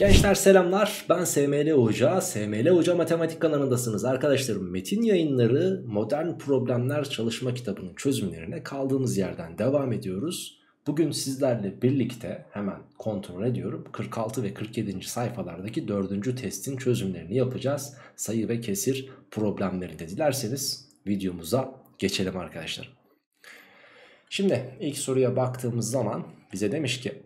Gençler selamlar ben SML Hoca, SML Hoca Matematik kanalındasınız arkadaşlarım. Metin yayınları Modern Problemler Çalışma kitabının çözümlerine kaldığımız yerden devam ediyoruz. Bugün sizlerle birlikte hemen kontrol ediyorum 46 ve 47. sayfalardaki 4. testin çözümlerini yapacağız. Sayı ve kesir problemleri de dilerseniz videomuza geçelim arkadaşlar. Şimdi ilk soruya baktığımız zaman bize demiş ki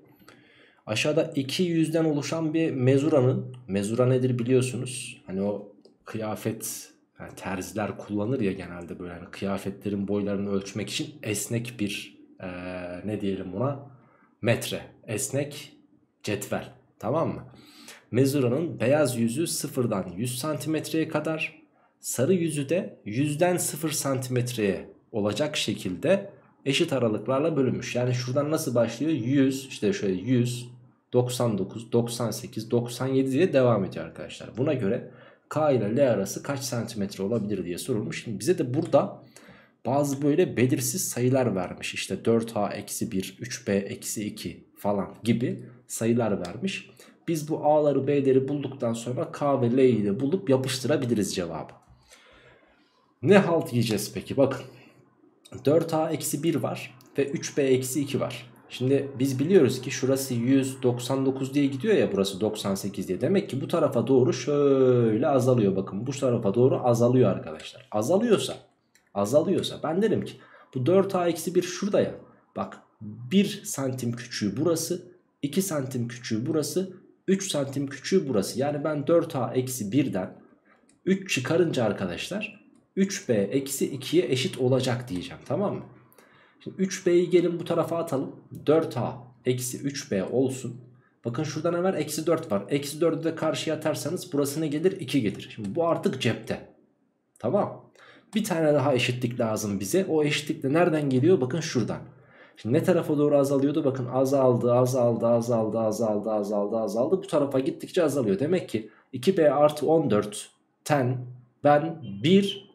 Aşağıda iki yüzden oluşan bir mezuranın mezura nedir biliyorsunuz. Hani o kıyafet yani terziler kullanır ya genelde böyle hani kıyafetlerin boylarını ölçmek için esnek bir ee, ne diyelim buna metre esnek cetvel tamam mı? Mezuranın beyaz yüzü sıfırdan 100 santimetreye kadar sarı yüzü de yüzden 0 santimetreye olacak şekilde eşit aralıklarla bölünmüş. Yani şuradan nasıl başlıyor? 100 işte şöyle 100 99, 98, 97 diye devam ediyor arkadaşlar. Buna göre K ile L arası kaç santimetre olabilir diye sorulmuş. Şimdi bize de burada bazı böyle belirsiz sayılar vermiş. İşte 4A eksi 1, 3B eksi 2 falan gibi sayılar vermiş. Biz bu A'ları B'leri bulduktan sonra K ve L'yi de bulup yapıştırabiliriz cevabı. Ne halt yiyeceğiz peki? Bakın 4A eksi 1 var ve 3B eksi 2 var. Şimdi biz biliyoruz ki şurası 199 diye gidiyor ya burası 98 diye. Demek ki bu tarafa doğru şöyle azalıyor. Bakın bu tarafa doğru azalıyor arkadaşlar. Azalıyorsa azalıyorsa ben derim ki bu 4a eksi 1 şurada ya. Bak 1 santim küçüğü burası 2 santim küçüğü burası 3 santim küçüğü burası. Yani ben 4a eksi 1'den 3 çıkarınca arkadaşlar 3b eksi 2'ye eşit olacak diyeceğim tamam mı? Şimdi 3b'yi gelin bu tarafa atalım. 4a eksi 3b olsun. Bakın şurada ne var? Eksi 4 var. Eksi 4'ü de karşıya atarsanız burası ne gelir? 2 gelir. Şimdi bu artık cepte. Tamam. Bir tane daha eşitlik lazım bize. O eşitlik de nereden geliyor? Bakın şuradan. Şimdi ne tarafa doğru azalıyordu? Bakın azaldı, azaldı, azaldı, azaldı, azaldı, azaldı. Bu tarafa gittikçe azalıyor. Demek ki 2b artı 14 ten ben 1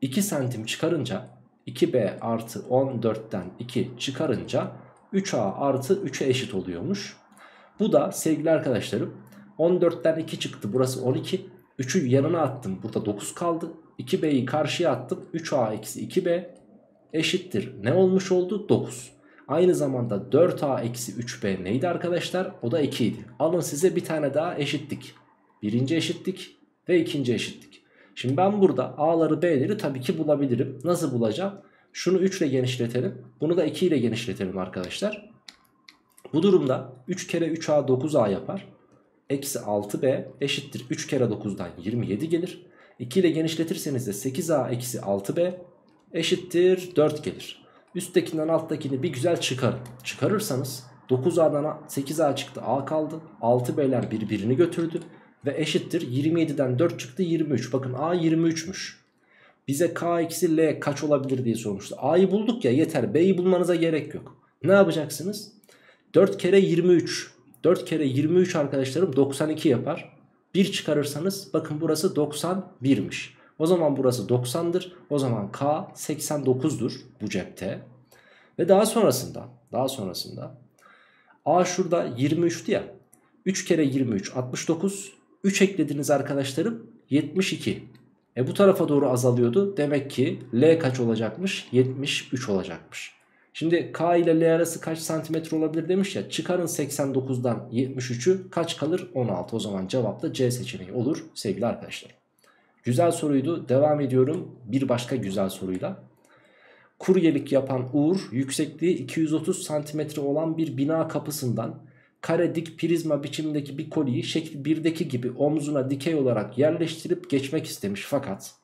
2 santim çıkarınca 2b artı 14'ten 2 çıkarınca 3a artı 3'e eşit oluyormuş. Bu da sevgili arkadaşlarım 14'ten 2 çıktı burası 12. 3'ü yanına attım burada 9 kaldı. 2b'yi karşıya attım 3a eksi 2b eşittir. Ne olmuş oldu? 9. Aynı zamanda 4a eksi 3b neydi arkadaşlar? O da 2 idi. Alın size bir tane daha eşitlik. Birinci eşitlik ve ikinci eşitlik. Şimdi ben burada A'ları B'leri tabii ki bulabilirim. Nasıl bulacağım? Şunu 3 ile genişletelim. Bunu da 2 ile genişletelim arkadaşlar. Bu durumda 3 kere 3A 9A yapar. Eksi 6B eşittir 3 kere 9'dan 27 gelir. 2 ile genişletirseniz de 8A eksi 6B eşittir 4 gelir. Üsttekinden alttakini bir güzel çıkarın. Çıkarırsanız 9A'dan 8A çıktı A kaldı. 6B'ler birbirini götürdü ve eşittir 27'den 4 çıktı 23. Bakın A 23'müş. Bize K eksi L kaç olabilir diye sormuştu. A'yı bulduk ya yeter B'yi bulmanıza gerek yok. Ne yapacaksınız? 4 kere 23. 4 kere 23 arkadaşlarım 92 yapar. 1 çıkarırsanız bakın burası 91'miş. O zaman burası 90'dır. O zaman K 89'dur bu cepte. Ve daha sonrasında daha sonrasında A şurada 23'tü ya. 3 kere 23 69 3 eklediniz arkadaşlarım 72. E bu tarafa doğru azalıyordu. Demek ki L kaç olacakmış? 73 olacakmış. Şimdi K ile L arası kaç santimetre olabilir demiş ya. Çıkarın 89'dan 73'ü kaç kalır? 16. O zaman cevap da C seçeneği olur sevgili arkadaşlar. Güzel soruydu. Devam ediyorum bir başka güzel soruyla. Kuryelik yapan Uğur yüksekliği 230 santimetre olan bir bina kapısından kare dik prizma biçimindeki bir koliyi şekil 1'deki gibi omzuna dikey olarak yerleştirip geçmek istemiş fakat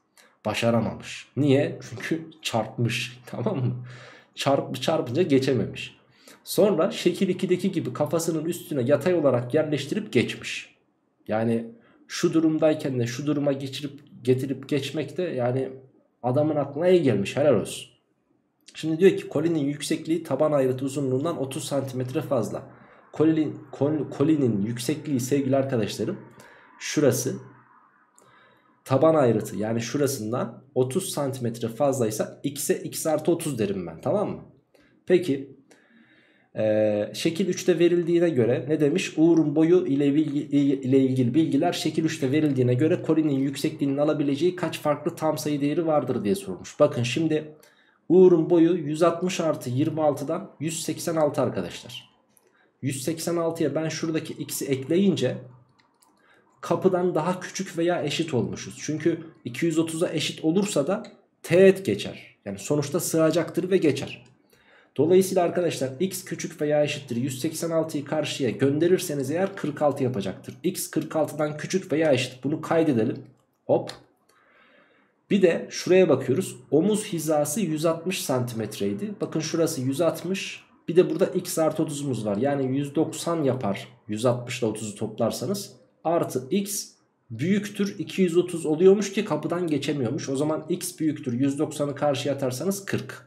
başaramamış. Niye? Çünkü çarpmış tamam mı? Çarp, çarpınca geçememiş. Sonra şekil 2'deki gibi kafasının üstüne yatay olarak yerleştirip geçmiş. Yani şu durumdayken de şu duruma geçirip getirip geçmek de yani adamın aklına iyi gelmiş helal olsun. Şimdi diyor ki kolinin yüksekliği taban ayrıtı uzunluğundan 30 cm fazla. Kolinin, kol, kolinin yüksekliği sevgili arkadaşlarım şurası taban ayrıtı yani şurasından 30 santimetre fazlaysa x'e x artı 30 derim ben tamam mı? Peki Ee, şekil 3'te verildiğine göre ne demiş? Uğur'un boyu ile, bilgi, ile ilgili bilgiler şekil 3'te verildiğine göre kolinin yüksekliğinin alabileceği kaç farklı tam sayı değeri vardır diye sormuş. Bakın şimdi Uğur'un boyu 160 artı 26'dan 186 arkadaşlar. 186'ya ben şuradaki x'i ekleyince kapıdan daha küçük veya eşit olmuşuz. Çünkü 230'a eşit olursa da teğet geçer. Yani sonuçta sığacaktır ve geçer. Dolayısıyla arkadaşlar x küçük veya eşittir 186'yı karşıya gönderirseniz eğer 46 yapacaktır. x 46'dan küçük veya eşit bunu kaydedelim. Hop. Bir de şuraya bakıyoruz. Omuz hizası 160 santimetreydi. Bakın şurası 160. Bir de burada x artı 30'umuz var. Yani 190 yapar 160 ile 30'u toplarsanız. Artı x büyüktür 230 oluyormuş ki kapıdan geçemiyormuş. O zaman x büyüktür 190'ı karşıya atarsanız 40.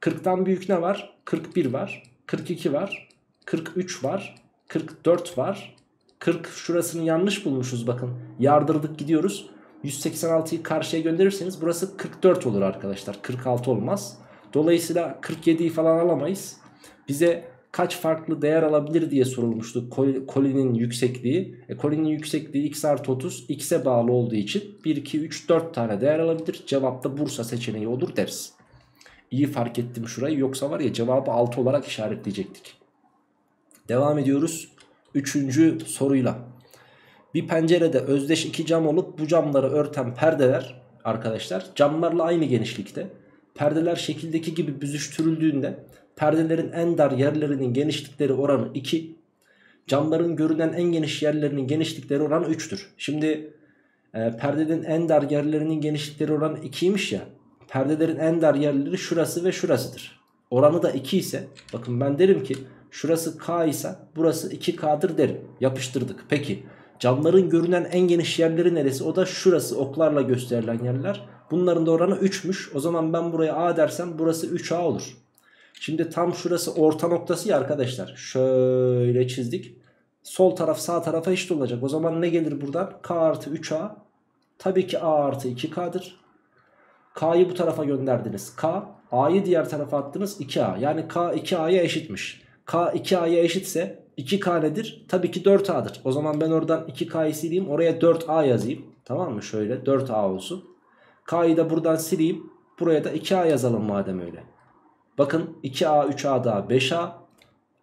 40'tan büyük ne var? 41 var. 42 var. 43 var. 44 var. 40 şurasını yanlış bulmuşuz bakın. Yardırdık gidiyoruz. 186'yı karşıya gönderirseniz burası 44 olur arkadaşlar. 46 olmaz. Dolayısıyla 47'yi falan alamayız. Bize kaç farklı değer alabilir diye sorulmuştu kolinin yüksekliği. E, kolinin yüksekliği x artı 30 x'e bağlı olduğu için 1, 2, 3, 4 tane değer alabilir. Cevap da Bursa seçeneği olur deriz. İyi fark ettim şurayı yoksa var ya cevabı 6 olarak işaretleyecektik. Devam ediyoruz. Üçüncü soruyla. Bir pencerede özdeş iki cam olup bu camları örten perdeler arkadaşlar camlarla aynı genişlikte. Perdeler şekildeki gibi büzüştürüldüğünde perdelerin en dar yerlerinin genişlikleri oranı 2. Camların görünen en geniş yerlerinin genişlikleri oranı 3'tür. Şimdi e, perdenin en dar yerlerinin genişlikleri oranı 2'ymiş ya perdelerin en dar yerleri şurası ve şurasıdır. Oranı da 2 ise bakın ben derim ki şurası K ise burası 2K'dır derim. Yapıştırdık. Peki camların görünen en geniş yerleri neresi? O da şurası oklarla gösterilen yerler. Bunların da oranı 3'müş. O zaman ben buraya A dersem burası 3A olur. Şimdi tam şurası orta noktası ya arkadaşlar. Şöyle çizdik. Sol taraf sağ tarafa eşit olacak. O zaman ne gelir buradan? K artı 3A. Tabii ki A artı 2K'dır. K'yı bu tarafa gönderdiniz. K, A'yı diğer tarafa attınız 2A. Yani K 2A'ya eşitmiş. K 2A'ya eşitse 2K nedir? Tabii ki 4A'dır. O zaman ben oradan 2K'yı sileyim. Oraya 4A yazayım. Tamam mı? Şöyle 4A olsun. K'yı da buradan sileyim. Buraya da 2A yazalım madem öyle. Bakın 2A 3A daha 5A.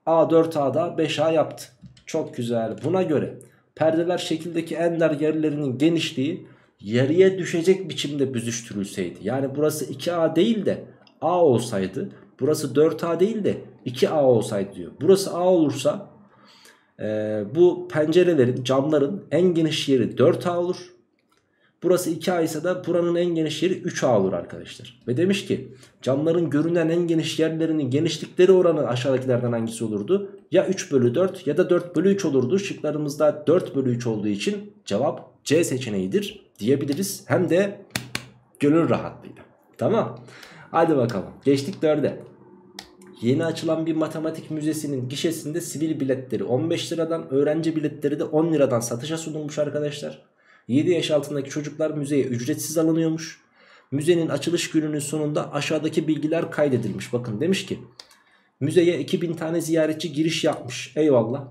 A 4A daha 5A yaptı. Çok güzel. Buna göre perdeler şekildeki en dar yerlerinin genişliği yarıya düşecek biçimde büzüştürülseydi. Yani burası 2A değil de A olsaydı burası 4A değil de 2A olsaydı diyor. Burası A olursa e, bu pencerelerin camların en geniş yeri 4A olur. Burası 2A ise de buranın en geniş yeri 3A olur arkadaşlar. Ve demiş ki camların görünen en geniş yerlerinin genişlikleri oranı aşağıdakilerden hangisi olurdu? Ya 3 bölü 4 ya da 4 bölü 3 olurdu. Şıklarımızda 4 bölü 3 olduğu için cevap C seçeneğidir diyebiliriz. Hem de gönül rahatlığıyla. Tamam. Hadi bakalım. Geçtik 4'e. Yeni açılan bir matematik müzesinin gişesinde sivil biletleri 15 liradan, öğrenci biletleri de 10 liradan satışa sunulmuş arkadaşlar. 7 yaş altındaki çocuklar müzeye ücretsiz alınıyormuş. Müzenin açılış gününün sonunda aşağıdaki bilgiler kaydedilmiş. Bakın demiş ki müzeye 2000 tane ziyaretçi giriş yapmış. Eyvallah.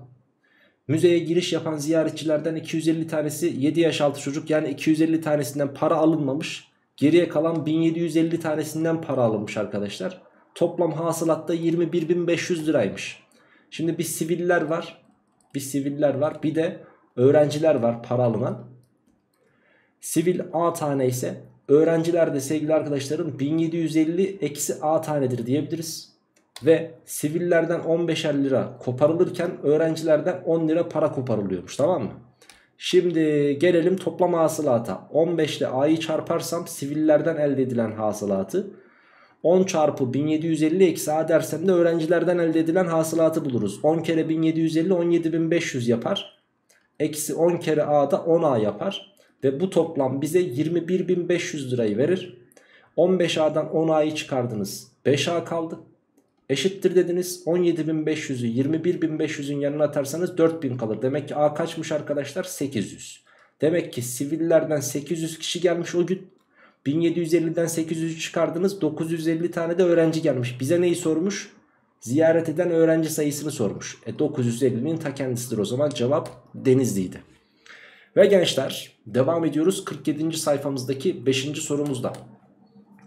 Müzeye giriş yapan ziyaretçilerden 250 tanesi 7 yaş altı çocuk yani 250 tanesinden para alınmamış. Geriye kalan 1750 tanesinden para alınmış arkadaşlar. Toplam hasılatta 21.500 liraymış. Şimdi bir siviller var. Bir siviller var. Bir de öğrenciler var para alınan. Sivil A tane ise öğrenciler de sevgili arkadaşlarım 1750 eksi A tanedir diyebiliriz. Ve sivillerden 15'er lira koparılırken öğrencilerden 10 lira para koparılıyormuş tamam mı? Şimdi gelelim toplam hasılata. 15 ile A'yı çarparsam sivillerden elde edilen hasılatı. 10 çarpı 1750 eksi A dersem de öğrencilerden elde edilen hasılatı buluruz. 10 kere 1750 17500 yapar. Eksi 10 kere A da 10A yapar. Ve bu toplam bize 21.500 lirayı verir. 15A'dan 10A'yı çıkardınız. 5A kaldı. Eşittir dediniz 17.500'ü 21.500'ün yanına atarsanız 4000 kalır. Demek ki A kaçmış arkadaşlar 800. Demek ki sivillerden 800 kişi gelmiş o gün. 1750'den 800'ü çıkardınız 950 tane de öğrenci gelmiş. Bize neyi sormuş? ziyaret eden öğrenci sayısını sormuş. E 950'nin ta kendisidir o zaman cevap Denizli'ydi. Ve gençler devam ediyoruz 47. sayfamızdaki 5. sorumuzda.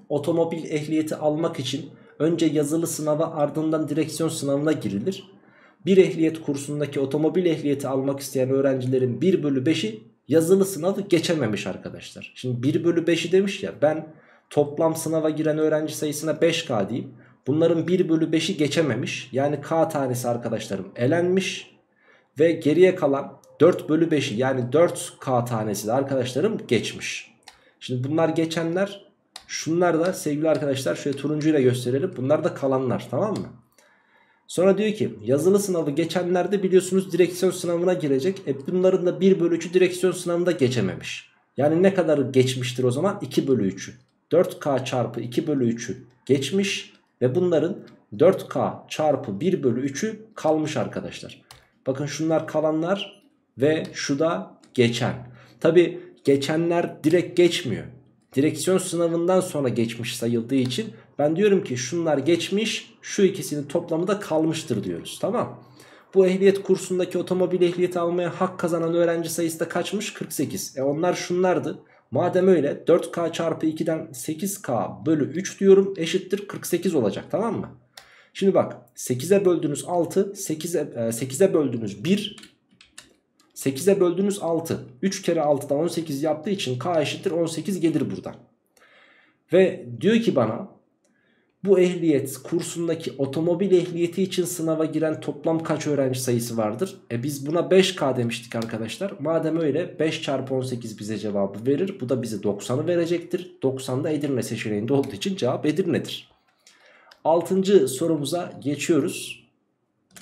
Otomobil ehliyeti almak için önce yazılı sınava ardından direksiyon sınavına girilir. Bir ehliyet kursundaki otomobil ehliyeti almak isteyen öğrencilerin 1 bölü 5'i yazılı sınavı geçememiş arkadaşlar. Şimdi 1 bölü 5'i demiş ya ben toplam sınava giren öğrenci sayısına 5K diyeyim. Bunların 1 bölü 5'i geçememiş. Yani K tanesi arkadaşlarım elenmiş. Ve geriye kalan 4 bölü 5'i yani 4K tanesi de arkadaşlarım geçmiş. Şimdi bunlar geçenler şunlar da sevgili arkadaşlar şöyle turuncuyla gösterelim. Bunlar da kalanlar tamam mı? Sonra diyor ki yazılı sınavı geçenlerde biliyorsunuz direksiyon sınavına girecek. E bunların da 1 bölü 3'ü direksiyon sınavında geçememiş. Yani ne kadar geçmiştir o zaman? 2 bölü 3'ü. 4K çarpı 2 bölü 3'ü geçmiş. Ve bunların 4K çarpı 1 bölü 3'ü kalmış arkadaşlar. Bakın şunlar kalanlar ve şu da geçen. Tabi geçenler direkt geçmiyor. Direksiyon sınavından sonra geçmiş sayıldığı için ben diyorum ki şunlar geçmiş şu ikisinin toplamı da kalmıştır diyoruz tamam. Bu ehliyet kursundaki otomobil ehliyeti almaya hak kazanan öğrenci sayısı da kaçmış 48. E onlar şunlardı. Madem öyle 4K çarpı 2'den 8K bölü 3 diyorum eşittir 48 olacak tamam mı? Şimdi bak 8'e böldüğünüz 6 8'e 8'e böldüğünüz 1 8'e böldüğünüz 6 3 kere 6'da 18 yaptığı için K eşittir 18 gelir buradan. Ve diyor ki bana bu ehliyet kursundaki otomobil ehliyeti için sınava giren toplam kaç öğrenci sayısı vardır? E biz buna 5K demiştik arkadaşlar. Madem öyle 5 çarpı 18 bize cevabı verir. Bu da bize 90'ı verecektir. 90 da Edirne seçeneğinde olduğu için cevap Edirne'dir. 6. sorumuza geçiyoruz.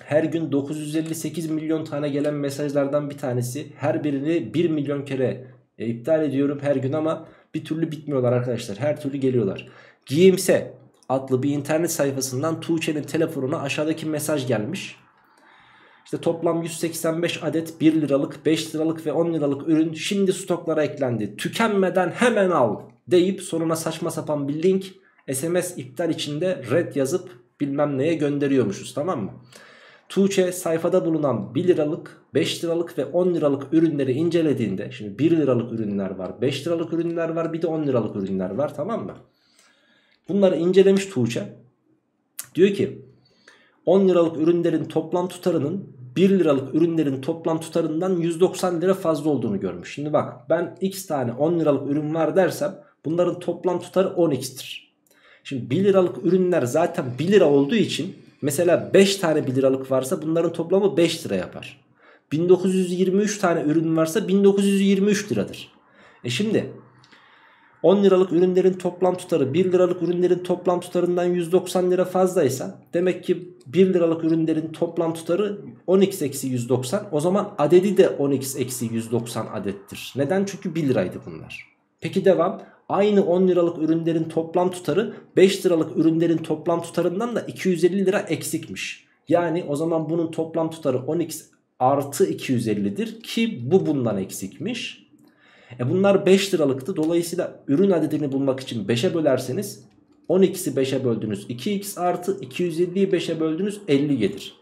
Her gün 958 milyon tane gelen mesajlardan bir tanesi. Her birini 1 milyon kere e, iptal ediyorum her gün ama bir türlü bitmiyorlar arkadaşlar. Her türlü geliyorlar. Giyimse adlı bir internet sayfasından Tuğçe'nin telefonuna aşağıdaki mesaj gelmiş. İşte toplam 185 adet 1 liralık, 5 liralık ve 10 liralık ürün şimdi stoklara eklendi. Tükenmeden hemen al deyip sonuna saçma sapan bir link SMS iptal içinde red yazıp bilmem neye gönderiyormuşuz tamam mı? Tuğçe sayfada bulunan 1 liralık, 5 liralık ve 10 liralık ürünleri incelediğinde şimdi 1 liralık ürünler var, 5 liralık ürünler var bir de 10 liralık ürünler var tamam mı? Bunları incelemiş Tuğçe. Diyor ki 10 liralık ürünlerin toplam tutarının 1 liralık ürünlerin toplam tutarından 190 lira fazla olduğunu görmüş. Şimdi bak ben x tane 10 liralık ürün var dersem bunların toplam tutarı 10x'tir. Şimdi 1 liralık ürünler zaten 1 lira olduğu için mesela 5 tane 1 liralık varsa bunların toplamı 5 lira yapar. 1923 tane ürün varsa 1923 liradır. E şimdi 10 liralık ürünlerin toplam tutarı 1 liralık ürünlerin toplam tutarından 190 lira fazlaysa demek ki 1 liralık ürünlerin toplam tutarı 10x eksi 190 o zaman adedi de 10x eksi 190 adettir. Neden? Çünkü 1 liraydı bunlar. Peki devam. Aynı 10 liralık ürünlerin toplam tutarı 5 liralık ürünlerin toplam tutarından da 250 lira eksikmiş. Yani o zaman bunun toplam tutarı 10x artı 250'dir ki bu bundan eksikmiş. E bunlar 5 liralıktı. Dolayısıyla ürün adedini bulmak için 5'e bölerseniz 12'si 5'e böldünüz 2x artı 250'yi 5'e böldünüz 50 gelir.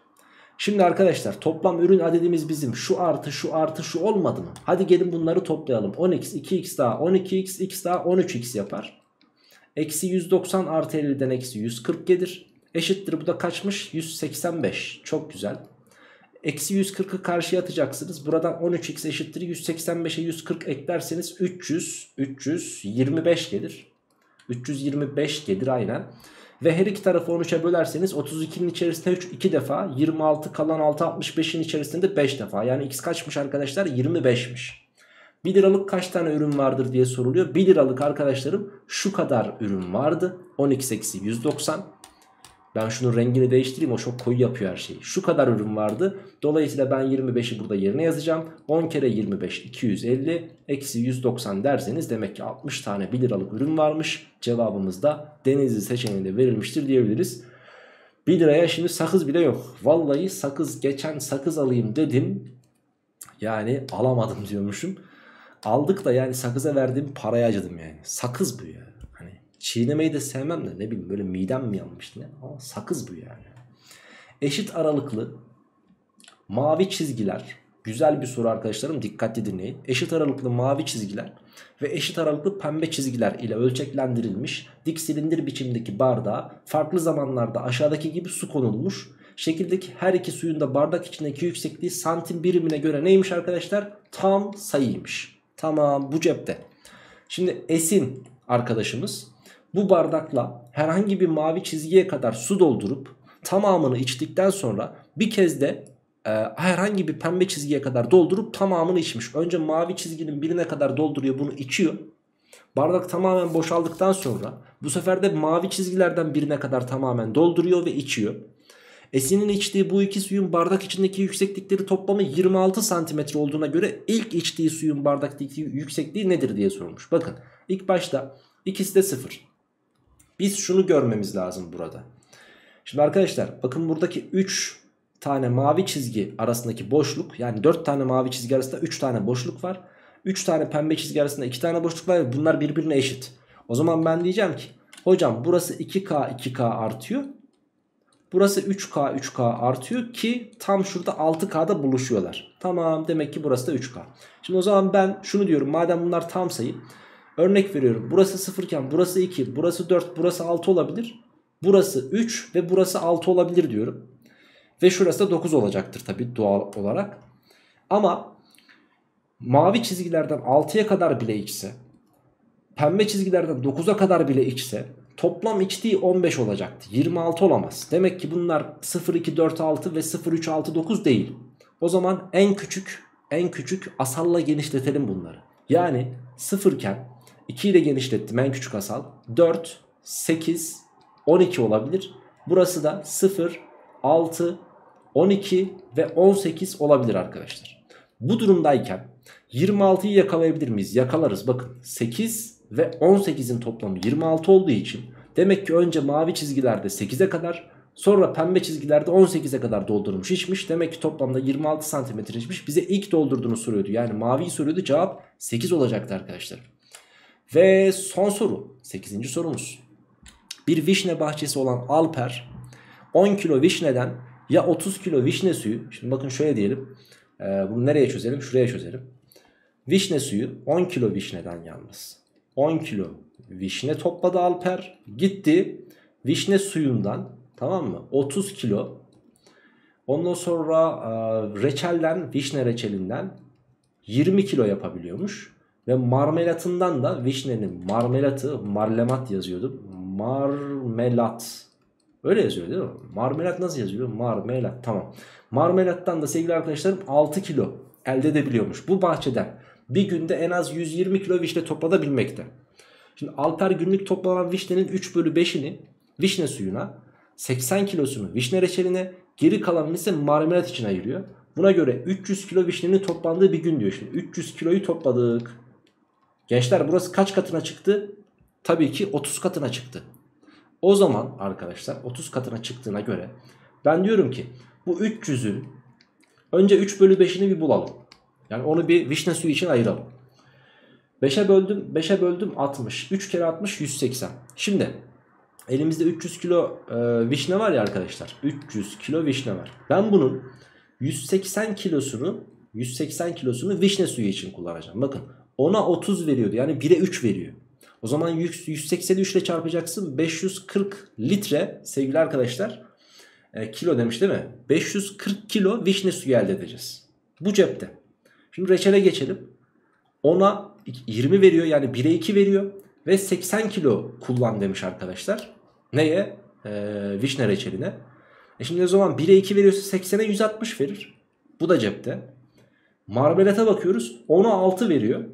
Şimdi arkadaşlar toplam ürün adedimiz bizim şu artı şu artı şu olmadı mı? Hadi gelin bunları toplayalım. 10x 2x daha 12x x daha 13x yapar. Eksi 190 artı 50'den eksi 140 gelir. Eşittir bu da kaçmış? 185. Çok güzel. Eksi 140'ı karşıya atacaksınız. Buradan 13x eşittir 185'e 140 eklerseniz 300, 325 gelir. 325 gelir aynen. Ve her iki tarafı 13'e bölerseniz 32'nin içerisinde 3 2 defa 26 kalan 6 65'in içerisinde 5 defa. Yani x kaçmış arkadaşlar 25'miş. 1 liralık kaç tane ürün vardır diye soruluyor. 1 liralık arkadaşlarım şu kadar ürün vardı. 10x eksi 190 ben şunun rengini değiştireyim o çok koyu yapıyor her şeyi. Şu kadar ürün vardı. Dolayısıyla ben 25'i burada yerine yazacağım. 10 kere 25 250 eksi 190 derseniz demek ki 60 tane 1 liralık ürün varmış. Cevabımız da denizli seçeneğinde verilmiştir diyebiliriz. 1 liraya şimdi sakız bile yok. Vallahi sakız geçen sakız alayım dedim. Yani alamadım diyormuşum. Aldık da yani sakıza verdiğim paraya acıdım yani. Sakız bu ya. Çiğnemeyi de sevmem de ne bileyim böyle midem mi yanmış ne? Ama sakız bu yani. Eşit aralıklı mavi çizgiler güzel bir soru arkadaşlarım dikkatli dinleyin. Eşit aralıklı mavi çizgiler ve eşit aralıklı pembe çizgiler ile ölçeklendirilmiş dik silindir biçimdeki bardağa farklı zamanlarda aşağıdaki gibi su konulmuş. Şekildeki her iki suyun da bardak içindeki yüksekliği santim birimine göre neymiş arkadaşlar? Tam sayıymış. Tamam bu cepte. Şimdi Esin arkadaşımız bu bardakla herhangi bir mavi çizgiye kadar su doldurup tamamını içtikten sonra bir kez de e, herhangi bir pembe çizgiye kadar doldurup tamamını içmiş. Önce mavi çizginin birine kadar dolduruyor bunu içiyor. Bardak tamamen boşaldıktan sonra bu sefer de mavi çizgilerden birine kadar tamamen dolduruyor ve içiyor. Esin'in içtiği bu iki suyun bardak içindeki yükseklikleri toplamı 26 santimetre olduğuna göre ilk içtiği suyun bardaktaki yüksekliği nedir diye sormuş. Bakın ilk başta ikisi de sıfır. Biz şunu görmemiz lazım burada. Şimdi arkadaşlar bakın buradaki 3 tane mavi çizgi arasındaki boşluk yani 4 tane mavi çizgi arasında 3 tane boşluk var. 3 tane pembe çizgi arasında 2 tane boşluk var. Bunlar birbirine eşit. O zaman ben diyeceğim ki hocam burası 2K 2K artıyor. Burası 3K 3K artıyor ki tam şurada 6K'da buluşuyorlar. Tamam demek ki burası da 3K. Şimdi o zaman ben şunu diyorum madem bunlar tam sayı. Örnek veriyorum burası 0 iken burası 2 burası 4 burası 6 olabilir. Burası 3 ve burası 6 olabilir diyorum. Ve şurası da 9 olacaktır tabi doğal olarak. Ama mavi çizgilerden 6'ya kadar bile içse pembe çizgilerden 9'a kadar bile içse toplam içtiği 15 olacaktı. 26 olamaz. Demek ki bunlar 0, 2, 4, 6 ve 0, 3, 6, 9 değil. O zaman en küçük en küçük asalla genişletelim bunları. Yani 0 iken 2 ile genişlettim en küçük asal. 4, 8, 12 olabilir. Burası da 0, 6, 12 ve 18 olabilir arkadaşlar. Bu durumdayken 26'yı yakalayabilir miyiz? Yakalarız. Bakın 8 ve 18'in toplamı 26 olduğu için demek ki önce mavi çizgilerde 8'e kadar sonra pembe çizgilerde 18'e kadar doldurmuş içmiş. Demek ki toplamda 26 santimetre içmiş. Bize ilk doldurduğunu soruyordu. Yani maviyi soruyordu. Cevap 8 olacaktı arkadaşlar. Ve son soru 8. sorumuz. Bir vişne bahçesi olan Alper 10 kilo vişneden ya 30 kilo vişne suyu. Şimdi bakın şöyle diyelim. E, bunu nereye çözelim? Şuraya çözelim. Vişne suyu 10 kilo vişneden yalnız. 10 kilo vişne topladı Alper. Gitti vişne suyundan tamam mı? 30 kilo. Ondan sonra e, reçelden vişne reçelinden 20 kilo yapabiliyormuş. Ve marmelatından da vişnenin marmelatı marlemat yazıyordu. Marmelat Öyle yazıyor değil mi? Marmelat nasıl yazıyor? Marmelat tamam. Marmelattan da sevgili arkadaşlarım 6 kilo elde edebiliyormuş. Bu bahçeden bir günde en az 120 kilo vişne toplanabilmekte. Şimdi Alper günlük toplanan vişnenin 3 bölü 5'ini vişne suyuna 80 kilosunu vişne reçeline geri kalanını ise marmelat için ayırıyor. Buna göre 300 kilo vişnenin toplandığı bir gün diyor. Şimdi 300 kiloyu topladık. Gençler burası kaç katına çıktı? Tabii ki 30 katına çıktı. O zaman arkadaşlar 30 katına çıktığına göre ben diyorum ki bu 300'ün önce 3 bölü 5'ini bir bulalım. Yani onu bir vişne suyu için ayıralım. 5'e böldüm 5'e böldüm 60. 3 kere 60 180. Şimdi elimizde 300 kilo e, vişne var ya arkadaşlar. 300 kilo vişne var. Ben bunun 180 kilosunu 180 kilosunu vişne suyu için kullanacağım. Bakın ona 30 veriyordu. Yani 1'e 3 veriyor. O zaman 183 ile çarpacaksın 540 litre sevgili arkadaşlar e, kilo demiş değil mi? 540 kilo vişne suyu elde edeceğiz. Bu cepte. Şimdi reçele geçelim. Ona 20 veriyor yani 1'e 2 veriyor ve 80 kilo kullan demiş arkadaşlar. Neye? Ee, vişne reçeline. E şimdi o zaman 1'e 2 veriyorsa 80'e 160 verir. Bu da cepte. Marmelata bakıyoruz. 10'a 6 veriyor.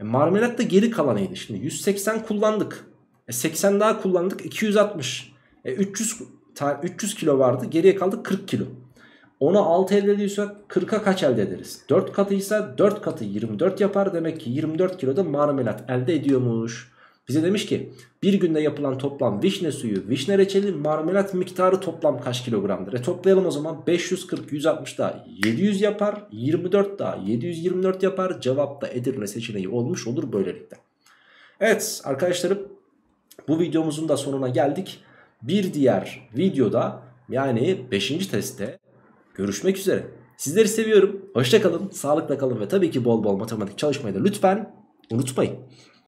E, marmelat da geri kalanıydı. Şimdi 180 kullandık. E, 80 daha kullandık. 260. E, 300 300 kilo vardı. Geriye kaldı 40 kilo. Ona 6 elde ediyorsak 40'a kaç elde ederiz? 4 katıysa 4 katı 24 yapar. Demek ki 24 kiloda marmelat elde ediyormuş. Bize demiş ki bir günde yapılan toplam vişne suyu, vişne reçeli, marmelat miktarı toplam kaç kilogramdır? E toplayalım o zaman 540, 160 daha 700 yapar, 24 daha 724 yapar. Cevap da Edirne seçeneği olmuş olur böylelikle. Evet arkadaşlarım bu videomuzun da sonuna geldik. Bir diğer videoda yani 5. testte görüşmek üzere. Sizleri seviyorum. Hoşçakalın, sağlıkla kalın ve tabii ki bol bol matematik çalışmayı da lütfen unutmayın.